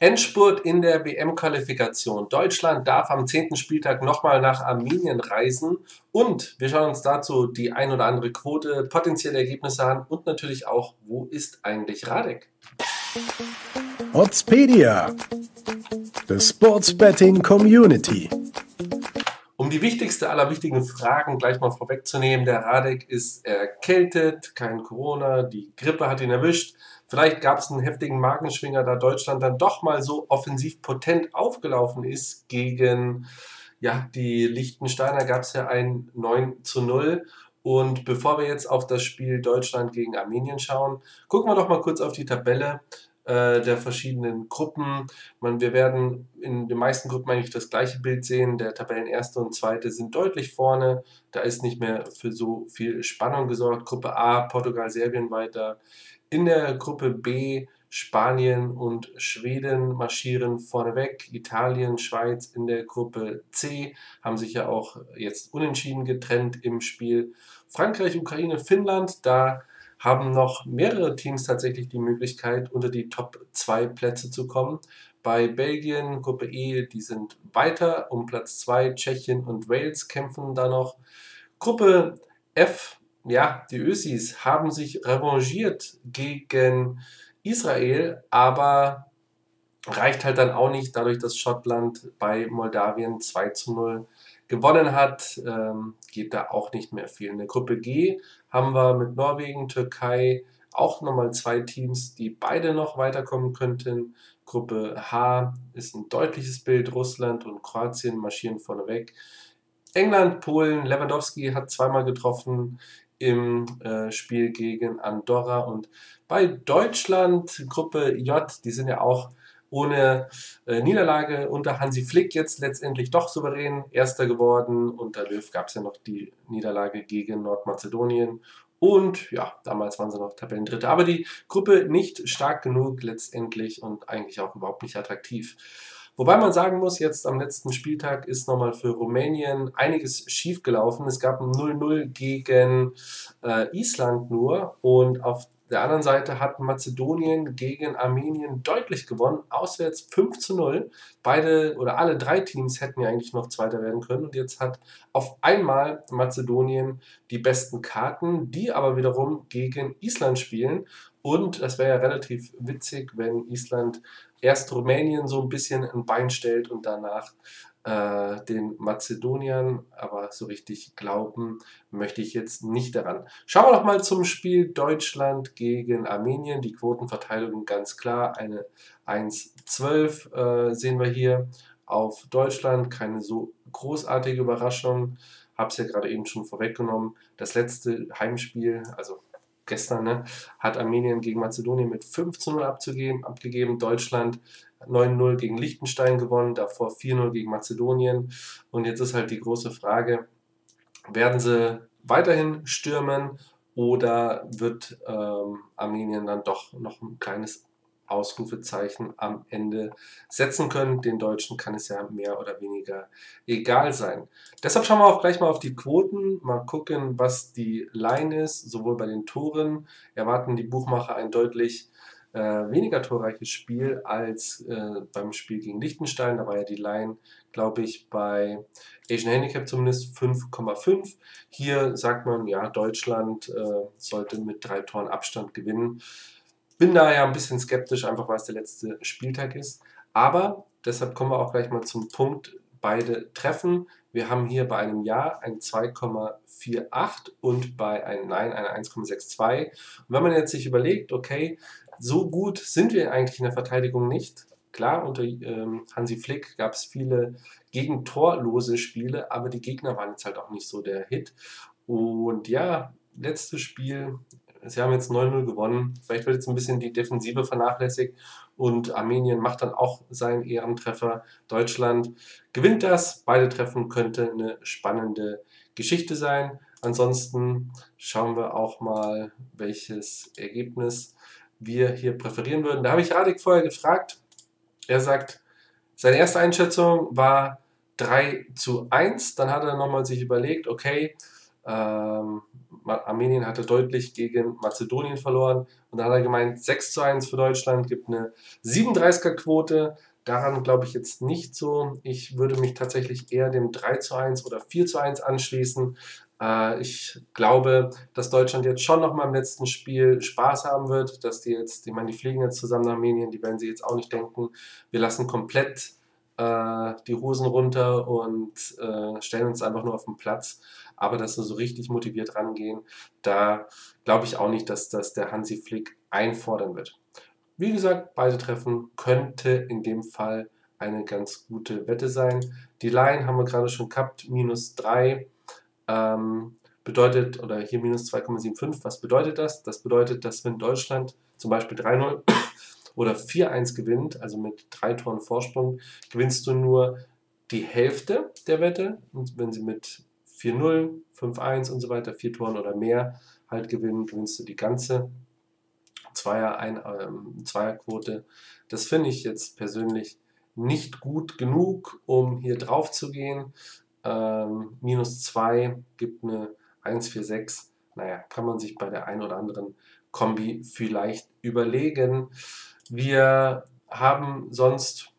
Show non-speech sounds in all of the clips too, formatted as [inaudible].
Endspurt in der WM-Qualifikation. Deutschland darf am 10. Spieltag nochmal nach Armenien reisen und wir schauen uns dazu die ein oder andere Quote, potenzielle Ergebnisse an und natürlich auch, wo ist eigentlich Radek? Oddspedia, the Sports Betting Community. Um die wichtigste aller wichtigen Fragen gleich mal vorwegzunehmen, der Radek ist erkältet, kein Corona, die Grippe hat ihn erwischt. Vielleicht gab es einen heftigen Magenschwinger, da Deutschland dann doch mal so offensiv potent aufgelaufen ist gegen ja, die Liechtensteiner, gab es ja ein 9 zu 0. Und bevor wir jetzt auf das Spiel Deutschland gegen Armenien schauen, gucken wir doch mal kurz auf die Tabelle äh, der verschiedenen Gruppen. Man, wir werden in den meisten Gruppen eigentlich das gleiche Bild sehen. Der Tabellenerste und Zweite sind deutlich vorne. Da ist nicht mehr für so viel Spannung gesorgt. Gruppe A, Portugal, Serbien weiter. In der Gruppe B Spanien und Schweden marschieren vorneweg. Italien, Schweiz in der Gruppe C haben sich ja auch jetzt unentschieden getrennt im Spiel. Frankreich, Ukraine, Finnland, da haben noch mehrere Teams tatsächlich die Möglichkeit, unter die Top 2 Plätze zu kommen. Bei Belgien, Gruppe E, die sind weiter um Platz 2. Tschechien und Wales kämpfen da noch. Gruppe F ja, die Ösis haben sich revanchiert gegen Israel, aber reicht halt dann auch nicht, dadurch, dass Schottland bei Moldawien 2 zu 0 gewonnen hat, ähm, geht da auch nicht mehr viel. In der Gruppe G haben wir mit Norwegen, Türkei auch nochmal zwei Teams, die beide noch weiterkommen könnten. Gruppe H ist ein deutliches Bild, Russland und Kroatien marschieren vorneweg. England, Polen, Lewandowski hat zweimal getroffen, im äh, Spiel gegen Andorra. Und bei Deutschland, Gruppe J, die sind ja auch ohne äh, Niederlage unter Hansi Flick jetzt letztendlich doch souverän Erster geworden. Unter Löw gab es ja noch die Niederlage gegen Nordmazedonien. Und ja, damals waren sie noch Tabellendritte. Aber die Gruppe nicht stark genug letztendlich und eigentlich auch überhaupt nicht attraktiv. Wobei man sagen muss, jetzt am letzten Spieltag ist nochmal für Rumänien einiges schiefgelaufen. Es gab ein 0-0 gegen äh, Island nur und auf der anderen Seite hat Mazedonien gegen Armenien deutlich gewonnen, auswärts 5 zu 0. Beide oder alle drei Teams hätten ja eigentlich noch Zweiter werden können und jetzt hat auf einmal Mazedonien die besten Karten, die aber wiederum gegen Island spielen. Und das wäre ja relativ witzig, wenn Island erst Rumänien so ein bisschen ein Bein stellt und danach äh, den Mazedoniern, aber so richtig glauben möchte ich jetzt nicht daran. Schauen wir doch mal zum Spiel Deutschland gegen Armenien. Die Quotenverteilung ganz klar, eine 1-12 äh, sehen wir hier auf Deutschland. Keine so großartige Überraschung. Habe es ja gerade eben schon vorweggenommen. Das letzte Heimspiel, also gestern, ne, hat Armenien gegen Mazedonien mit 5 zu 0 abzugeben, abgegeben. Deutschland 9-0 gegen Liechtenstein gewonnen, davor 4-0 gegen Mazedonien. Und jetzt ist halt die große Frage, werden sie weiterhin stürmen oder wird ähm, Armenien dann doch noch ein kleines Ausrufezeichen am Ende setzen können. Den Deutschen kann es ja mehr oder weniger egal sein. Deshalb schauen wir auch gleich mal auf die Quoten, mal gucken, was die Line ist. Sowohl bei den Toren erwarten die Buchmacher ein deutlich äh, weniger torreiches Spiel als äh, beim Spiel gegen Liechtenstein. Da war ja die Line, glaube ich, bei Asian Handicap zumindest 5,5. Hier sagt man, ja, Deutschland äh, sollte mit drei Toren Abstand gewinnen. Bin da ja ein bisschen skeptisch, einfach weil es der letzte Spieltag ist. Aber deshalb kommen wir auch gleich mal zum Punkt, beide treffen. Wir haben hier bei einem Ja ein 2,48 und bei einem Nein eine 1,62. Und wenn man jetzt sich überlegt, okay, so gut sind wir eigentlich in der Verteidigung nicht. Klar, unter ähm, Hansi Flick gab es viele gegentorlose Spiele, aber die Gegner waren jetzt halt auch nicht so der Hit. Und ja, letztes Spiel Sie haben jetzt 9-0 gewonnen. Vielleicht wird jetzt ein bisschen die Defensive vernachlässigt und Armenien macht dann auch seinen Ehrentreffer. Deutschland gewinnt das. Beide Treffen könnte eine spannende Geschichte sein. Ansonsten schauen wir auch mal, welches Ergebnis wir hier präferieren würden. Da habe ich Radik vorher gefragt. Er sagt, seine erste Einschätzung war 3 zu 1. Dann hat er nochmal sich überlegt, okay, ähm, Armenien hatte deutlich gegen Mazedonien verloren. Und da hat er gemeint, 6 zu 1 für Deutschland, gibt eine 37er-Quote. Daran glaube ich jetzt nicht so. Ich würde mich tatsächlich eher dem 3 zu 1 oder 4 zu 1 anschließen. Äh, ich glaube, dass Deutschland jetzt schon noch mal im letzten Spiel Spaß haben wird, dass die jetzt, ich meine, die fliegen jetzt zusammen nach Armenien, die werden sie jetzt auch nicht denken, wir lassen komplett äh, die Hosen runter und äh, stellen uns einfach nur auf den Platz. Aber dass sie so richtig motiviert rangehen, da glaube ich auch nicht, dass das der Hansi Flick einfordern wird. Wie gesagt, beide Treffen könnte in dem Fall eine ganz gute Wette sein. Die Line haben wir gerade schon gehabt, minus 3. Ähm, bedeutet, oder hier minus 2,75, was bedeutet das? Das bedeutet, dass wenn Deutschland zum Beispiel 3-0 [coughs] oder 4-1 gewinnt, also mit drei Toren Vorsprung, gewinnst du nur die Hälfte der Wette. Und wenn sie mit 4-0, 5-1 und so weiter, vier Toren oder mehr halt gewinnen, gewinnst du die ganze Zweier, ein, ähm, Zweierquote. Das finde ich jetzt persönlich nicht gut genug, um hier drauf zu gehen. Ähm, minus 2 gibt eine 1,46. Naja, kann man sich bei der einen oder anderen Kombi vielleicht überlegen. Wir haben sonst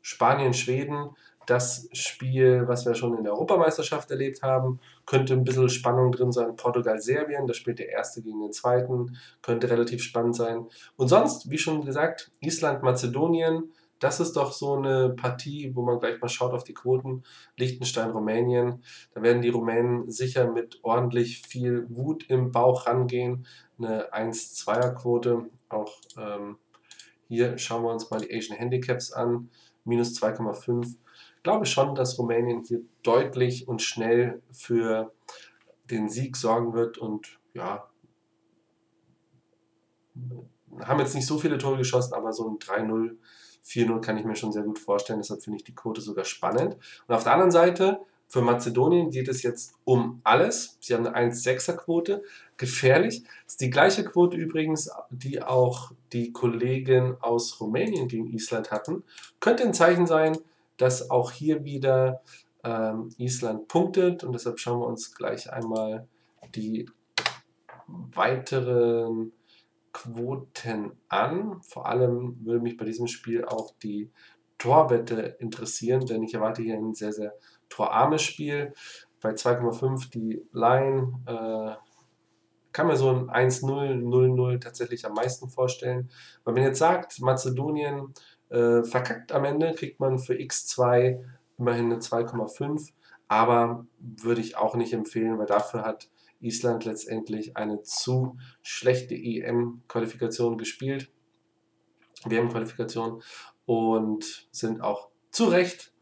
Spanien, Schweden. Das Spiel, was wir schon in der Europameisterschaft erlebt haben, könnte ein bisschen Spannung drin sein. Portugal, Serbien, da spielt der erste gegen den zweiten, könnte relativ spannend sein. Und sonst, wie schon gesagt, Island, Mazedonien, das ist doch so eine Partie, wo man gleich mal schaut auf die Quoten. Liechtenstein, Rumänien. Da werden die Rumänen sicher mit ordentlich viel Wut im Bauch rangehen. Eine 1-2er-Quote. Auch ähm, hier schauen wir uns mal die Asian Handicaps an. Minus 2,5. Glaube schon, dass Rumänien hier deutlich und schnell für den Sieg sorgen wird und ja, haben jetzt nicht so viele Tore geschossen, aber so ein 3-0 4-0 kann ich mir schon sehr gut vorstellen, deshalb finde ich die Quote sogar spannend. Und auf der anderen Seite, für Mazedonien geht es jetzt um alles. Sie haben eine 1-6er-Quote, gefährlich. Das ist die gleiche Quote übrigens, die auch die Kollegen aus Rumänien gegen Island hatten. Könnte ein Zeichen sein, dass auch hier wieder ähm, Island punktet und deshalb schauen wir uns gleich einmal die weiteren Quoten an. Vor allem würde mich bei diesem Spiel auch die Torwette interessieren, denn ich erwarte hier ein sehr, sehr torarmes Spiel. Bei 2,5 die Line äh, kann mir so ein 1-0, 0-0 tatsächlich am meisten vorstellen. Wenn jetzt sagt, Mazedonien äh, verkackt am Ende, kriegt man für x2 immerhin eine 2,5. Aber würde ich auch nicht empfehlen, weil dafür hat Island letztendlich eine zu schlechte EM-Qualifikation gespielt, WM-Qualifikation, und sind auch zu Recht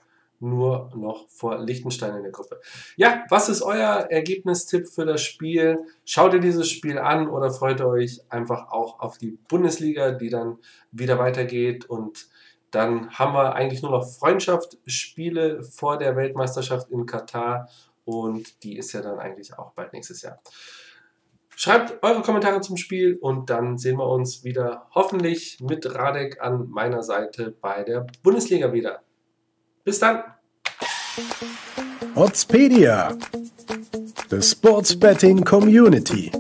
nur noch vor Liechtenstein in der Gruppe. Ja, was ist euer Ergebnistipp für das Spiel? Schaut ihr dieses Spiel an oder freut ihr euch einfach auch auf die Bundesliga, die dann wieder weitergeht und dann haben wir eigentlich nur noch Freundschaftsspiele vor der Weltmeisterschaft in Katar und die ist ja dann eigentlich auch bald nächstes Jahr. Schreibt eure Kommentare zum Spiel und dann sehen wir uns wieder hoffentlich mit Radek an meiner Seite bei der Bundesliga wieder. Bis dann. Oddspedia, the Sports Betting Community.